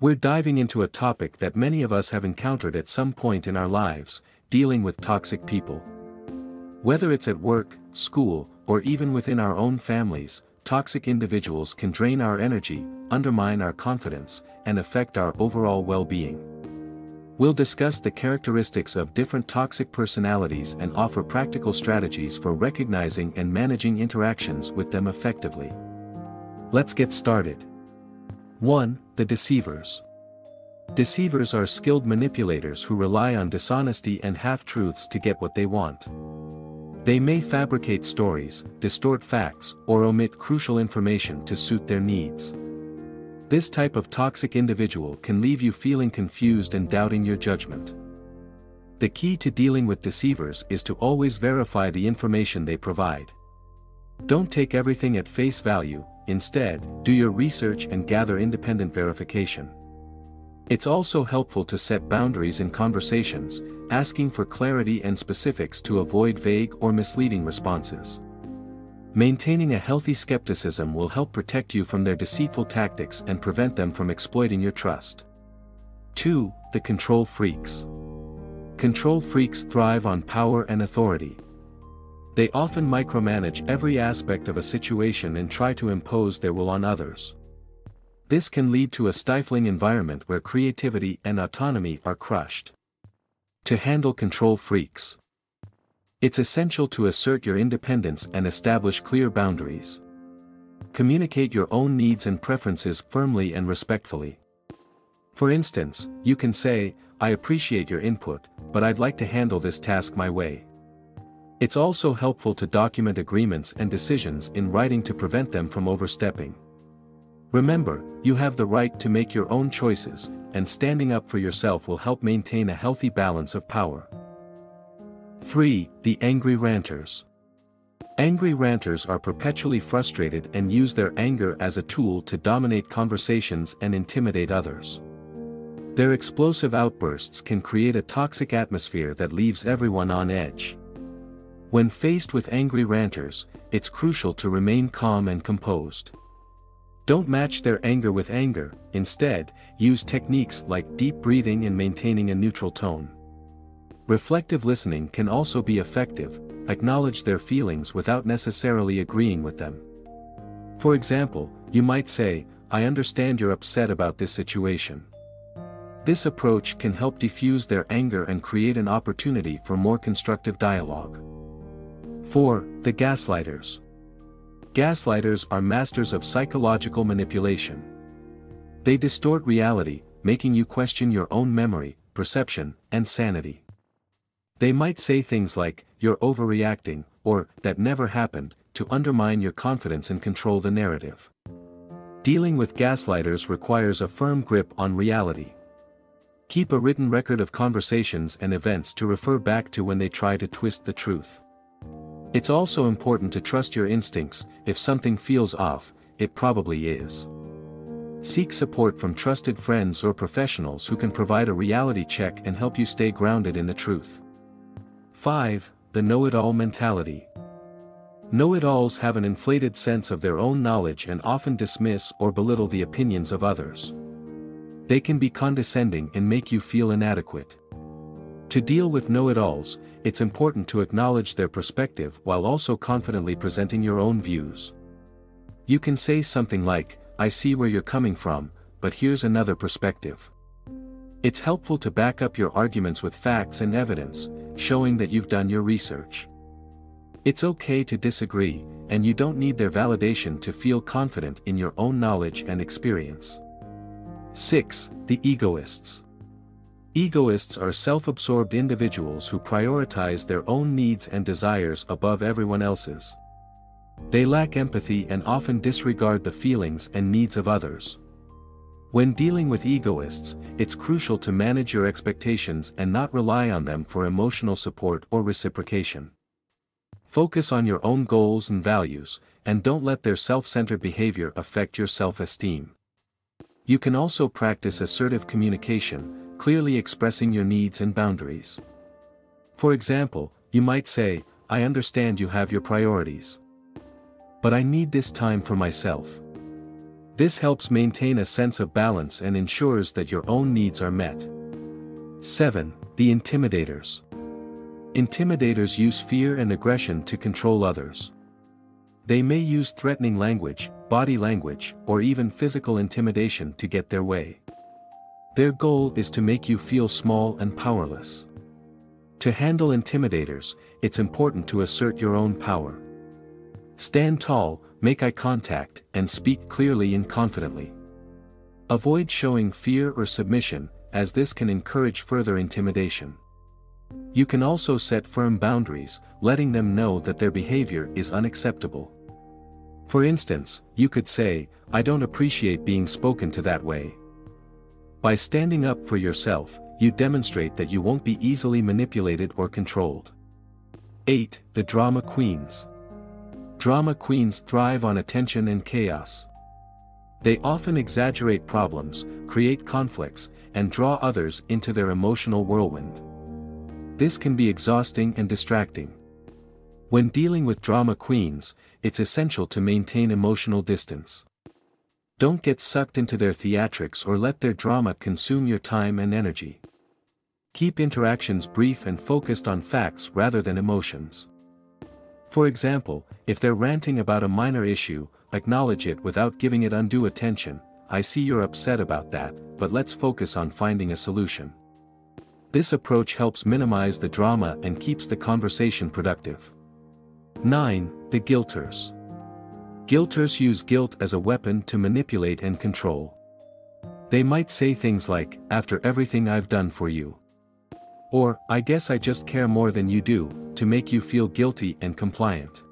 We're diving into a topic that many of us have encountered at some point in our lives, dealing with toxic people. Whether it's at work, school, or even within our own families, toxic individuals can drain our energy, undermine our confidence, and affect our overall well-being. We'll discuss the characteristics of different toxic personalities and offer practical strategies for recognizing and managing interactions with them effectively. Let's get started. 1. The Deceivers. Deceivers are skilled manipulators who rely on dishonesty and half-truths to get what they want. They may fabricate stories, distort facts, or omit crucial information to suit their needs. This type of toxic individual can leave you feeling confused and doubting your judgment. The key to dealing with deceivers is to always verify the information they provide. Don't take everything at face value, instead, do your research and gather independent verification. It's also helpful to set boundaries in conversations, asking for clarity and specifics to avoid vague or misleading responses. Maintaining a healthy skepticism will help protect you from their deceitful tactics and prevent them from exploiting your trust. 2. The Control Freaks. Control freaks thrive on power and authority. They often micromanage every aspect of a situation and try to impose their will on others. This can lead to a stifling environment where creativity and autonomy are crushed. To handle control freaks. It's essential to assert your independence and establish clear boundaries. Communicate your own needs and preferences firmly and respectfully. For instance, you can say, I appreciate your input, but I'd like to handle this task my way. It's also helpful to document agreements and decisions in writing to prevent them from overstepping. Remember, you have the right to make your own choices, and standing up for yourself will help maintain a healthy balance of power. 3. The Angry Ranters. Angry ranters are perpetually frustrated and use their anger as a tool to dominate conversations and intimidate others. Their explosive outbursts can create a toxic atmosphere that leaves everyone on edge. When faced with angry ranters, it's crucial to remain calm and composed. Don't match their anger with anger, instead, use techniques like deep breathing and maintaining a neutral tone. Reflective listening can also be effective, acknowledge their feelings without necessarily agreeing with them. For example, you might say, I understand you're upset about this situation. This approach can help diffuse their anger and create an opportunity for more constructive dialogue. 4. The Gaslighters. Gaslighters are masters of psychological manipulation. They distort reality, making you question your own memory, perception, and sanity. They might say things like, you're overreacting, or, that never happened, to undermine your confidence and control the narrative. Dealing with gaslighters requires a firm grip on reality. Keep a written record of conversations and events to refer back to when they try to twist the truth. It's also important to trust your instincts, if something feels off, it probably is. Seek support from trusted friends or professionals who can provide a reality check and help you stay grounded in the truth. 5. The Know-It-All Mentality Know-it-alls have an inflated sense of their own knowledge and often dismiss or belittle the opinions of others. They can be condescending and make you feel inadequate. To deal with know-it-alls, it's important to acknowledge their perspective while also confidently presenting your own views. You can say something like, I see where you're coming from, but here's another perspective. It's helpful to back up your arguments with facts and evidence, showing that you've done your research. It's okay to disagree, and you don't need their validation to feel confident in your own knowledge and experience. 6. The Egoists Egoists are self-absorbed individuals who prioritize their own needs and desires above everyone else's. They lack empathy and often disregard the feelings and needs of others. When dealing with egoists, it's crucial to manage your expectations and not rely on them for emotional support or reciprocation. Focus on your own goals and values, and don't let their self-centered behavior affect your self-esteem. You can also practice assertive communication, clearly expressing your needs and boundaries. For example, you might say, I understand you have your priorities. But I need this time for myself. This helps maintain a sense of balance and ensures that your own needs are met. 7. The Intimidators. Intimidators use fear and aggression to control others. They may use threatening language, body language, or even physical intimidation to get their way. Their goal is to make you feel small and powerless. To handle intimidators, it's important to assert your own power. Stand tall, make eye contact, and speak clearly and confidently. Avoid showing fear or submission, as this can encourage further intimidation. You can also set firm boundaries, letting them know that their behavior is unacceptable. For instance, you could say, I don't appreciate being spoken to that way. By standing up for yourself, you demonstrate that you won't be easily manipulated or controlled. 8. The Drama Queens Drama queens thrive on attention and chaos. They often exaggerate problems, create conflicts, and draw others into their emotional whirlwind. This can be exhausting and distracting. When dealing with drama queens, it's essential to maintain emotional distance. Don't get sucked into their theatrics or let their drama consume your time and energy. Keep interactions brief and focused on facts rather than emotions. For example, if they're ranting about a minor issue, acknowledge it without giving it undue attention, I see you're upset about that, but let's focus on finding a solution. This approach helps minimize the drama and keeps the conversation productive. 9. The Guilters. Guilters use guilt as a weapon to manipulate and control. They might say things like, after everything I've done for you. Or, I guess I just care more than you do, to make you feel guilty and compliant.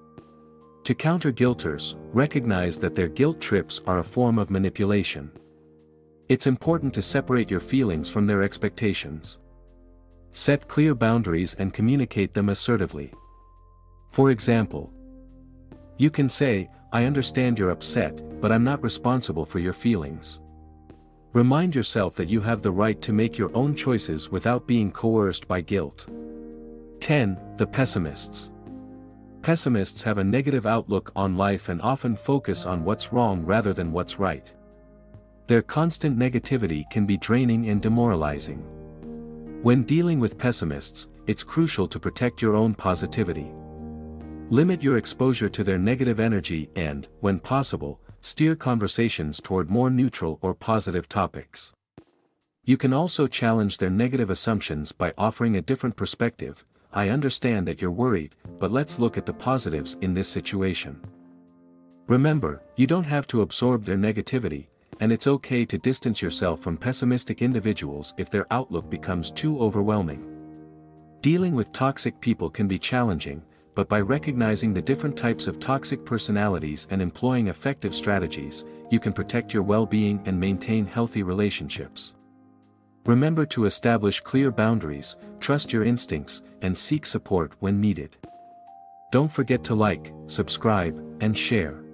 To counter guilters, recognize that their guilt trips are a form of manipulation. It's important to separate your feelings from their expectations. Set clear boundaries and communicate them assertively. For example, you can say, I understand you're upset, but I'm not responsible for your feelings. Remind yourself that you have the right to make your own choices without being coerced by guilt. 10. The Pessimists. Pessimists have a negative outlook on life and often focus on what's wrong rather than what's right. Their constant negativity can be draining and demoralizing. When dealing with pessimists, it's crucial to protect your own positivity. Limit your exposure to their negative energy and, when possible, steer conversations toward more neutral or positive topics. You can also challenge their negative assumptions by offering a different perspective, I understand that you're worried, but let's look at the positives in this situation. Remember, you don't have to absorb their negativity, and it's okay to distance yourself from pessimistic individuals if their outlook becomes too overwhelming. Dealing with toxic people can be challenging, but by recognizing the different types of toxic personalities and employing effective strategies, you can protect your well-being and maintain healthy relationships. Remember to establish clear boundaries, trust your instincts, and seek support when needed. Don't forget to like, subscribe, and share.